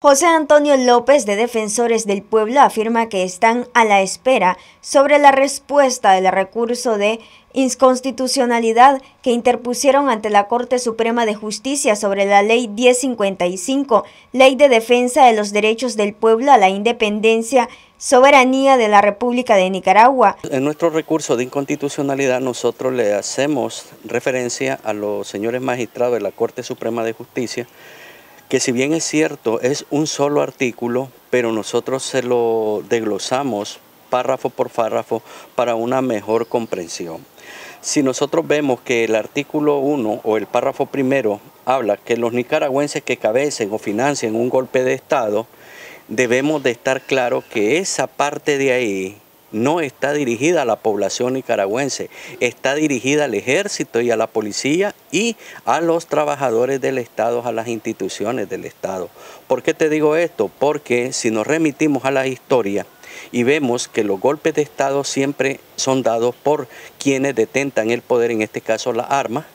José Antonio López de Defensores del Pueblo afirma que están a la espera sobre la respuesta del recurso de inconstitucionalidad que interpusieron ante la Corte Suprema de Justicia sobre la Ley 1055, Ley de Defensa de los Derechos del Pueblo a la Independencia, Soberanía de la República de Nicaragua. En nuestro recurso de inconstitucionalidad nosotros le hacemos referencia a los señores magistrados de la Corte Suprema de Justicia que si bien es cierto, es un solo artículo, pero nosotros se lo desglosamos párrafo por párrafo para una mejor comprensión. Si nosotros vemos que el artículo 1 o el párrafo primero habla que los nicaragüenses que cabecen o financien un golpe de Estado, debemos de estar claro que esa parte de ahí no está dirigida a la población nicaragüense, está dirigida al ejército y a la policía y a los trabajadores del Estado, a las instituciones del Estado. ¿Por qué te digo esto? Porque si nos remitimos a la historia y vemos que los golpes de Estado siempre son dados por quienes detentan el poder, en este caso la arma,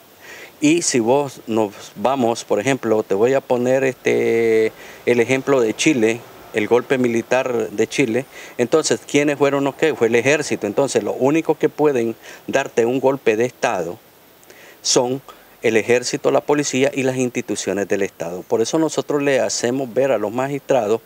y si vos nos vamos, por ejemplo, te voy a poner este, el ejemplo de Chile, el golpe militar de Chile. Entonces, ¿quiénes fueron los que? Fue el ejército. Entonces, los únicos que pueden darte un golpe de Estado son el ejército, la policía y las instituciones del Estado. Por eso nosotros le hacemos ver a los magistrados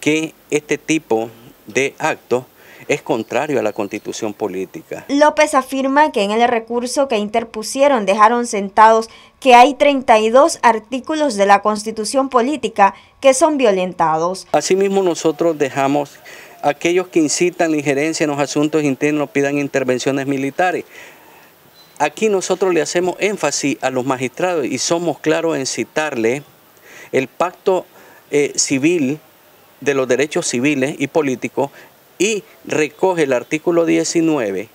que este tipo de actos es contrario a la constitución política. López afirma que en el recurso que interpusieron dejaron sentados que hay 32 artículos de la constitución política que son violentados. Asimismo nosotros dejamos aquellos que incitan la injerencia en los asuntos internos pidan intervenciones militares. Aquí nosotros le hacemos énfasis a los magistrados y somos claros en citarle el pacto eh, civil de los derechos civiles y políticos y recoge el artículo 19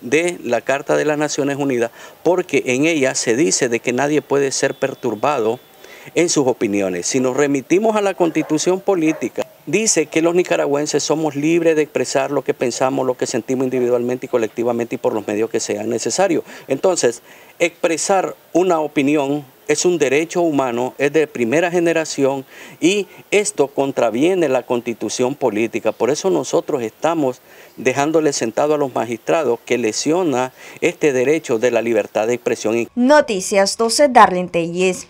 de la Carta de las Naciones Unidas porque en ella se dice de que nadie puede ser perturbado en sus opiniones. Si nos remitimos a la constitución política, dice que los nicaragüenses somos libres de expresar lo que pensamos, lo que sentimos individualmente y colectivamente y por los medios que sean necesarios. Entonces, expresar una opinión es un derecho humano, es de primera generación y esto contraviene la constitución política. Por eso nosotros estamos dejándole sentado a los magistrados que lesiona este derecho de la libertad de expresión. Noticias 12, Darlene Telles.